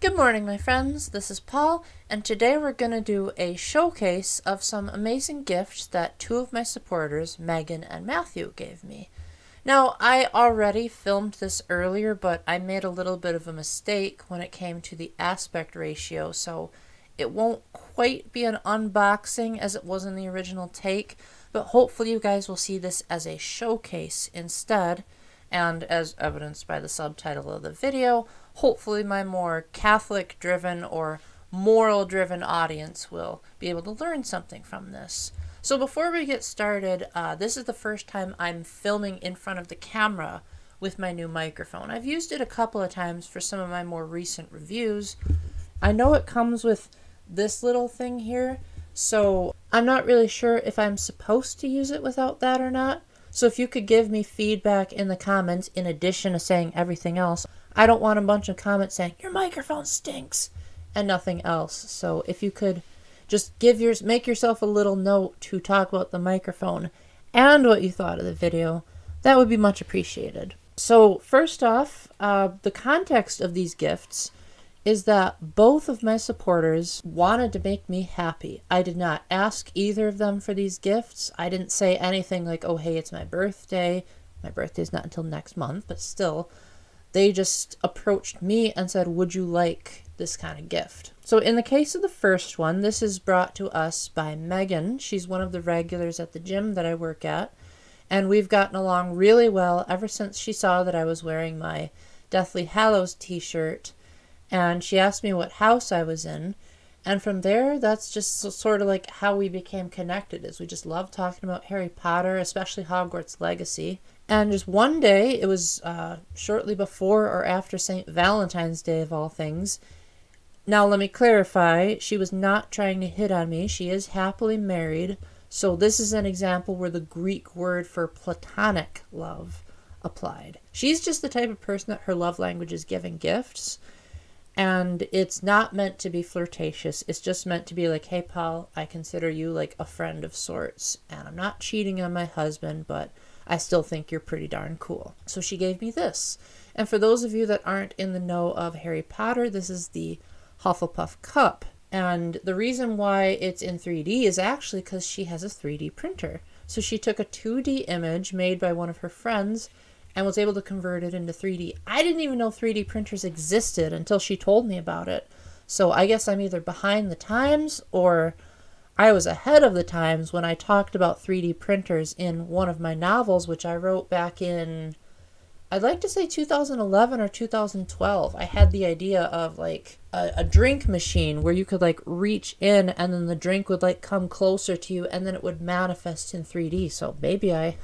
Good morning, my friends. This is Paul, and today we're going to do a showcase of some amazing gifts that two of my supporters, Meghan and Matthew, gave me. Now, I already filmed this earlier, but I made a little bit of a mistake when it came to the aspect ratio, so it won't quite be an unboxing as it was in the original take, but hopefully you guys will see this as a showcase instead and as evidenced by the subtitle of the video, hopefully my more Catholic driven or moral driven audience will be able to learn something from this. So before we get started, uh, this is the first time I'm filming in front of the camera with my new microphone. I've used it a couple of times for some of my more recent reviews. I know it comes with this little thing here, so I'm not really sure if I'm supposed to use it without that or not. So if you could give me feedback in the comments in addition to saying everything else, I don't want a bunch of comments saying your microphone stinks and nothing else. So if you could just give yours make yourself a little note to talk about the microphone and what you thought of the video, that would be much appreciated. So first off, uh, the context of these gifts is that both of my supporters wanted to make me happy. I did not ask either of them for these gifts. I didn't say anything like, oh, hey, it's my birthday. My birthday is not until next month, but still, they just approached me and said, would you like this kind of gift? So, in the case of the first one, this is brought to us by Meghan. She's one of the regulars at the gym that I work at. And we've gotten along really well ever since she saw that I was wearing my Deathly Hallows t shirt and she asked me what house I was in. And from there, that's just sort of like how we became connected. Is we just love talking about Harry Potter, especially Hogwarts Legacy. And just one day, it was uh, shortly before or after St. Valentine's Day of all things. Now, let me clarify: she was not trying to hit on me. She is happily married. So this is an example where the Greek word for platonic love applied. She's just the type of person that her love language is giving gifts. And it's not meant to be flirtatious. It's just meant to be like, hey, Paul, I consider you like a friend of sorts. And I'm not cheating on my husband, but I still think you're pretty darn cool. So she gave me this. And for those of you that aren't in the know of Harry Potter, this is the Hufflepuff Cup. And the reason why it's in 3D is actually because she has a 3D printer. So she took a 2D image made by one of her friends and was able to convert it into 3D. I didn't even know 3D printers existed until she told me about it. So I guess I'm either behind the times or I was ahead of the times when I talked about 3D printers in one of my novels, which I wrote back in, I'd like to say 2011 or 2012. I had the idea of like a, a, drink machine where you could like reach in and then the drink would like come closer to you and then it would manifest in 3D. So maybe I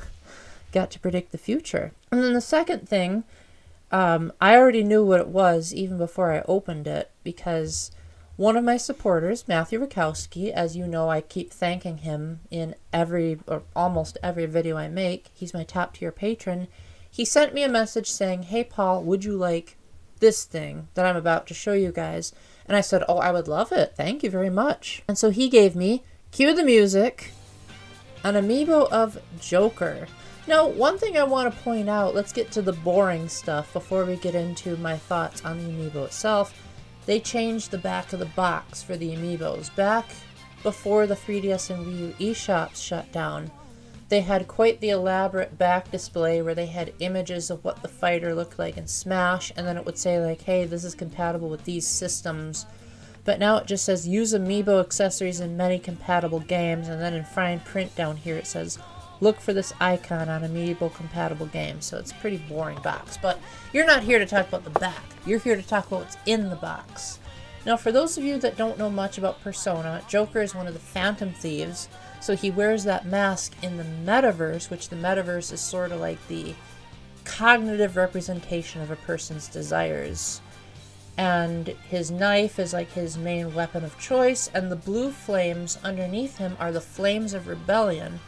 got to predict the future. And then the second thing, um, I already knew what it was even before I opened it because one of my supporters, Matthew Rakowski, as you know, I keep thanking him in every or almost every video I make. He's my top tier patron. He sent me a message saying, Hey, Paul, would you like this thing that I'm about to show you guys? And I said, Oh, I would love it. Thank you very much. And so he gave me, cue the music, an amiibo of Joker. Now, one thing I want to point out, let's get to the boring stuff before we get into my thoughts on the amiibo itself. They changed the back of the box for the amiibos. Back before the 3DS and Wii U eShops shut down, they had quite the elaborate back display where they had images of what the fighter looked like in Smash, and then it would say like, hey, this is compatible with these systems. But now it just says use amiibo accessories in many compatible games, and then in fine print down here it says look for this icon on Amiibo compatible games. So it's a pretty boring box. But you're not here to talk about the back. You're here to talk about what's in the box. Now, for those of you that don't know much about Persona, Joker is one of the Phantom Thieves. So he wears that mask in the metaverse, which the metaverse is sort of like the cognitive representation of a person's desires. And his knife is like his main weapon of choice, and the blue flames underneath him are the flames of rebellion,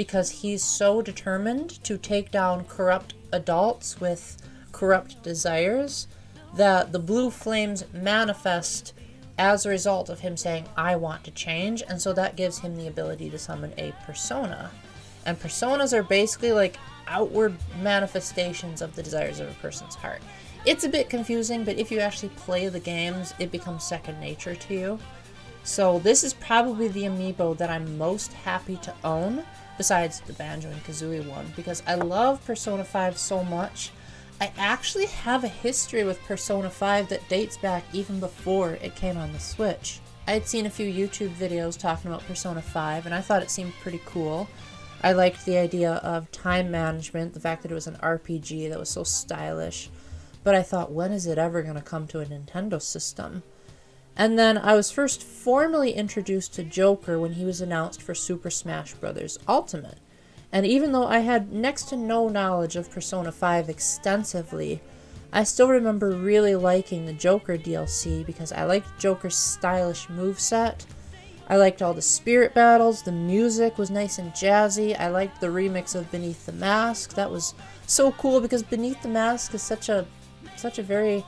because he's so determined to take down corrupt adults with corrupt desires that the blue flames manifest as a result of him saying, I want to change, and so that gives him the ability to summon a persona. And personas are basically like outward manifestations of the desires of a person's heart. It's a bit confusing, but if you actually play the games, it becomes second nature to you. So this is probably the amiibo that I'm most happy to own, besides the Banjo and Kazooie one, because I love Persona 5 so much. I actually have a history with Persona 5 that dates back even before it came on the Switch. I had seen a few YouTube videos talking about Persona 5, and I thought it seemed pretty cool. I liked the idea of time management, the fact that it was an RPG that was so stylish. But I thought, when is it ever going to come to a Nintendo system? And then I was first formally introduced to Joker when he was announced for Super Smash Bros. Ultimate. And even though I had next to no knowledge of Persona 5 extensively, I still remember really liking the Joker DLC because I liked Joker's stylish moveset. I liked all the spirit battles, the music was nice and jazzy. I liked the remix of Beneath the Mask. That was so cool because Beneath the Mask is such a such a very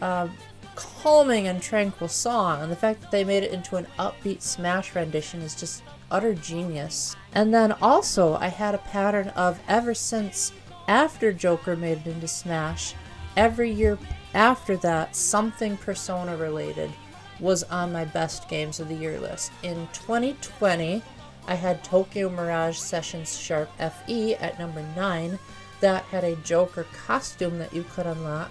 uh, calming and tranquil song, and the fact that they made it into an upbeat Smash rendition is just utter genius. And then also, I had a pattern of ever since after Joker made it into Smash, every year after that, something Persona related was on my best games of the year list. In 2020, I had Tokyo Mirage Sessions Sharp FE at number 9 that had a Joker costume that you could unlock.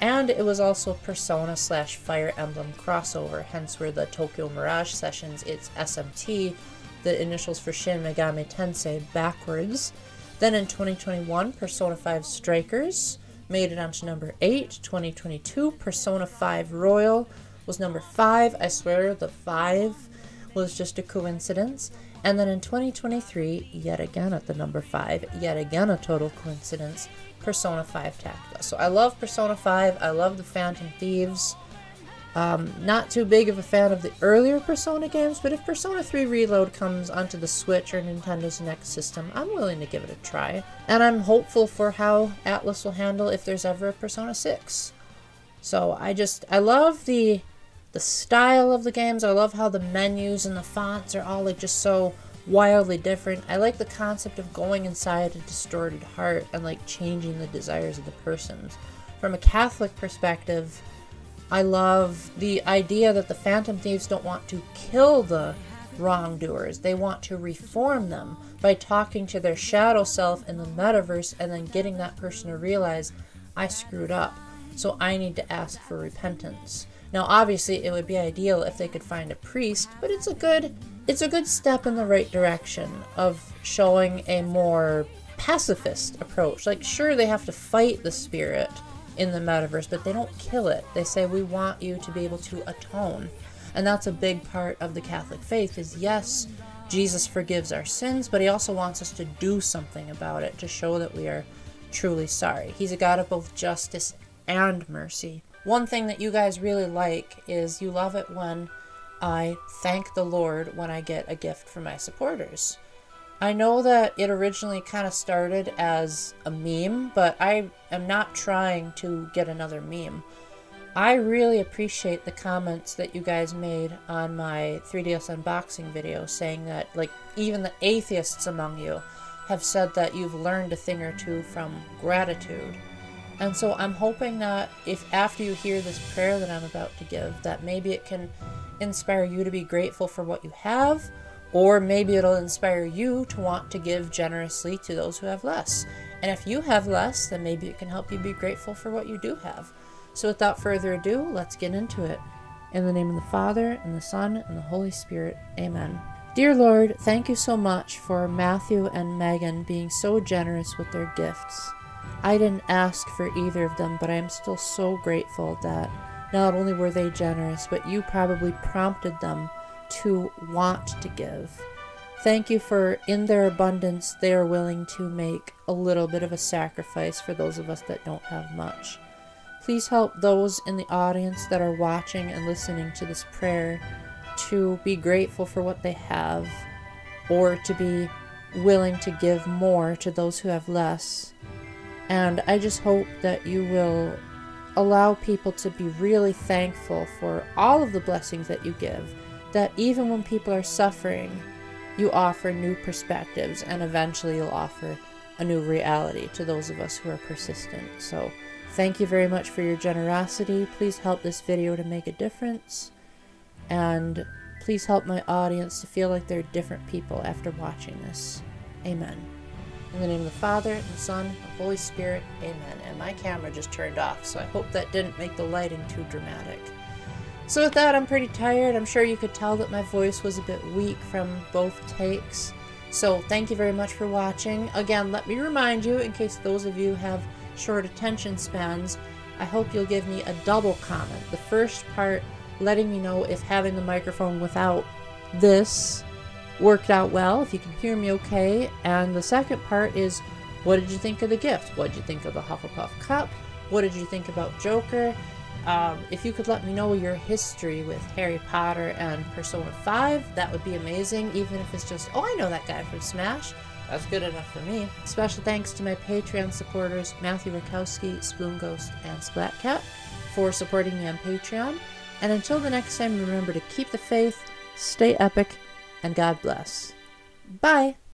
And it was also Persona slash Fire Emblem crossover, hence where the Tokyo Mirage Sessions, it's SMT, the initials for Shin Megami Tensei, backwards. Then in 2021, Persona 5 Strikers, made it onto number 8. 2022, Persona 5 Royal was number 5. I swear the 5 was just a coincidence. And then in 2023, yet again at the number 5, yet again a total coincidence, Persona 5 Tactica. So I love Persona 5, I love the Phantom Thieves. Um, not too big of a fan of the earlier Persona games, but if Persona 3 Reload comes onto the Switch or Nintendo's next system, I'm willing to give it a try. And I'm hopeful for how Atlus will handle if there's ever a Persona 6. So I just, I love the the style of the games. I love how the menus and the fonts are all like just so wildly different. I like the concept of going inside a distorted heart and like changing the desires of the persons. From a Catholic perspective, I love the idea that the Phantom Thieves don't want to kill the wrongdoers. They want to reform them by talking to their shadow self in the metaverse and then getting that person to realize, I screwed up, so I need to ask for repentance. Now, obviously, it would be ideal if they could find a priest, but it's a good it's a good step in the right direction of showing a more pacifist approach. Like, sure, they have to fight the spirit, in the metaverse, but they don't kill it. They say we want you to be able to atone. And that's a big part of the Catholic faith is yes, Jesus forgives our sins, but he also wants us to do something about it to show that we are truly sorry. He's a God of both justice and mercy. One thing that you guys really like is you love it when I thank the Lord when I get a gift from my supporters. I know that it originally kind of started as a meme, but I am not trying to get another meme. I really appreciate the comments that you guys made on my 3DS unboxing video saying that, like, even the atheists among you have said that you've learned a thing or two from gratitude. And so I'm hoping that if after you hear this prayer that I'm about to give, that maybe it can inspire you to be grateful for what you have or maybe it'll inspire you to want to give generously to those who have less. And if you have less, then maybe it can help you be grateful for what you do have. So without further ado, let's get into it. In the name of the Father, and the Son, and the Holy Spirit. Amen. Dear Lord, thank you so much for Matthew and Meghan being so generous with their gifts. I didn't ask for either of them, but I am still so grateful that not only were they generous, but you probably prompted them to want to give. Thank you for, in their abundance, they are willing to make a little bit of a sacrifice for those of us that don't have much. Please help those in the audience that are watching and listening to this prayer to be grateful for what they have or to be willing to give more to those who have less. And I just hope that you will allow people to be really thankful for all of the blessings that you give that even when people are suffering, you offer new perspectives and eventually you'll offer a new reality to those of us who are persistent. So Thank you very much for your generosity. Please help this video to make a difference. And please help my audience to feel like they're different people after watching this. Amen. In the name of the Father, and the Son, and the Holy Spirit, amen. And my camera just turned off, so I hope that didn't make the lighting too dramatic. So with that, I'm pretty tired. I'm sure you could tell that my voice was a bit weak from both takes. So thank you very much for watching. Again, let me remind you, in case those of you have short attention spans, I hope you'll give me a double comment. The first part letting me know if having the microphone without this worked out well, if you can hear me okay. And the second part is what did you think of the gift? What did you think of the Hufflepuff Cup? What did you think about Joker? Um, if you could let me know your history with Harry Potter and Persona 5, that would be amazing, even if it's just, oh, I know that guy from Smash. That's good enough for me. Special thanks to my Patreon supporters, Matthew Rakowski, Spoon Ghost, and Splatcat, for supporting me on Patreon. And until the next time, remember to keep the faith, stay epic, and God bless. Bye!